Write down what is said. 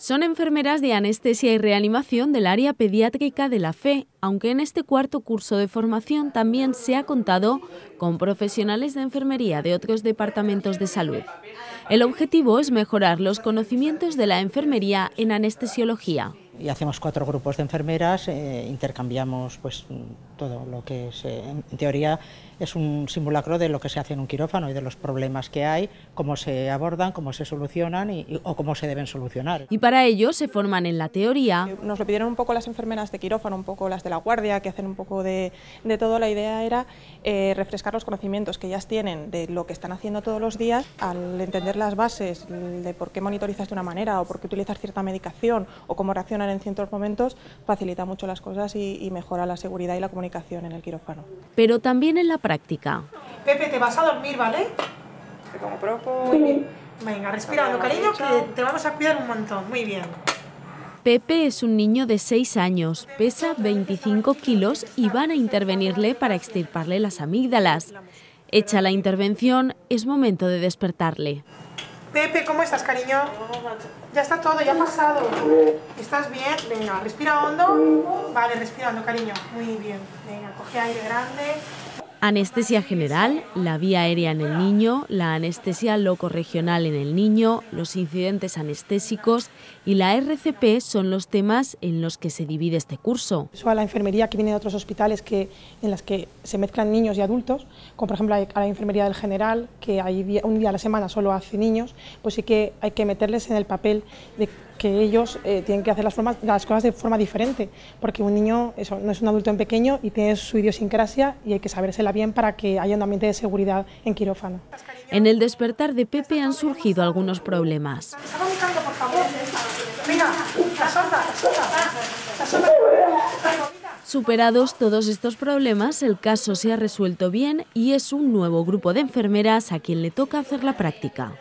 Son enfermeras de anestesia y reanimación del área pediátrica de la FE, aunque en este cuarto curso de formación también se ha contado con profesionales de enfermería de otros departamentos de salud. El objetivo es mejorar los conocimientos de la enfermería en anestesiología y hacemos cuatro grupos de enfermeras, eh, intercambiamos pues todo lo que se, en teoría es un simulacro de lo que se hace en un quirófano y de los problemas que hay, cómo se abordan, cómo se solucionan y, o cómo se deben solucionar. Y para ello se forman en la teoría. Nos lo pidieron un poco las enfermeras de quirófano, un poco las de la guardia, que hacen un poco de, de todo. La idea era eh, refrescar los conocimientos que ellas tienen de lo que están haciendo todos los días, al entender las bases de por qué monitorizas de una manera o por qué utilizas cierta medicación o cómo reaccionar en ciertos momentos facilita mucho las cosas y, mejora la seguridad y la comunicación en el quirófano. Pero también en la práctica. Pepe, te vas a dormir, ¿vale? Te como propo. Muy bien. Venga, respirando, cariño, que te vamos a cuidar un montón. Muy bien. Pepe es un niño de 6 años, pesa 25 kilos y van a intervenirle para extirparle las amígdalas. Hecha la intervención, es momento de despertarle. Pepe, ¿cómo estás, cariño? Ya está todo, ya ha pasado. ¿Estás bien? Venga, respira hondo. Vale, respirando, cariño. Muy bien. Venga, coge aire grande. Anestesia general, la vía aérea en el niño, la anestesia locorregional en el niño, los incidentes anestésicos y la RCP son los temas en los que se divide este curso. A la enfermería que viene de otros hospitales que, en las que se mezclan niños y adultos, como por ejemplo a la enfermería del general, que hay un día a la semana solo hace niños, pues sí que hay que meterles en el papel de que ellos eh, tienen que hacer las, formas, las cosas de forma diferente, porque un niño eso, no es un adulto en pequeño y tiene su idiosincrasia y hay que sabérsela bien para que haya un ambiente de seguridad en quirófano. En el despertar de Pepe han surgido algunos problemas. Superados todos estos problemas, el caso se ha resuelto bien y es un nuevo grupo de enfermeras a quien le toca hacer la práctica.